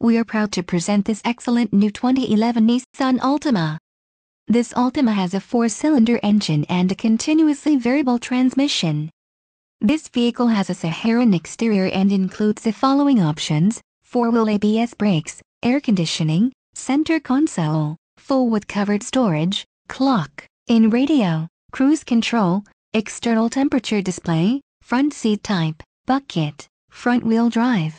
we are proud to present this excellent new 2011 Nissan Altima. This Altima has a four-cylinder engine and a continuously variable transmission. This vehicle has a Saharan exterior and includes the following options, 4-wheel ABS brakes, air conditioning, center console, full with covered storage, clock, in radio, cruise control, external temperature display, front seat type, bucket, front wheel drive.